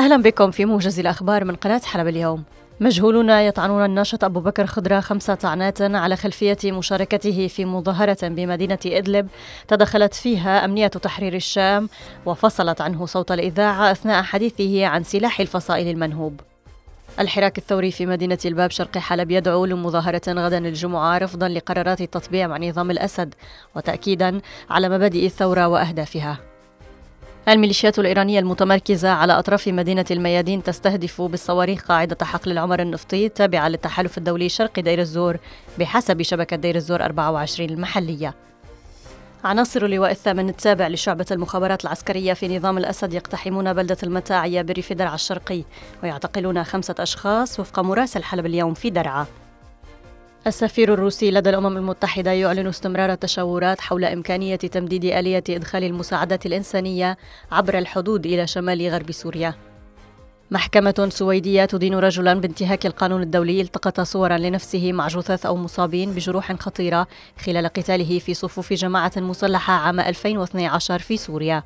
أهلا بكم في موجز الأخبار من قناة حلب اليوم. مجهولون يطعنون الناشط أبو بكر خضرة خمسة طعنات على خلفية مشاركته في مظاهرة بمدينة إدلب تدخلت فيها أمنية تحرير الشام وفصلت عنه صوت الإذاعة أثناء حديثه عن سلاح الفصائل المنهوب. الحراك الثوري في مدينة الباب شرق حلب يدعو لمظاهرة غدا الجمعة رفضا لقرارات التطبيع مع نظام الأسد وتأكيدا على مبادئ الثورة وأهدافها. الميليشيات الإيرانية المتمركزة على أطراف مدينة الميادين تستهدف بالصواريخ قاعدة حقل العمر النفطي التابعة للتحالف الدولي شرق دير الزور بحسب شبكة دير الزور 24 المحلية. عناصر اللواء الثامن التابع لشعبة المخابرات العسكرية في نظام الأسد يقتحمون بلدة المتاعية بريف درعا الشرقي ويعتقلون خمسة أشخاص وفق مراسل حلب اليوم في درعا. السفير الروسي لدى الأمم المتحدة يعلن استمرار التشاورات حول إمكانية تمديد آلية إدخال المساعدات الإنسانية عبر الحدود إلى شمال غرب سوريا. محكمة سويدية تدين رجلا بانتهاك القانون الدولي التقط صورا لنفسه مع جثث أو مصابين بجروح خطيرة خلال قتاله في صفوف جماعة مسلحة عام 2012 في سوريا.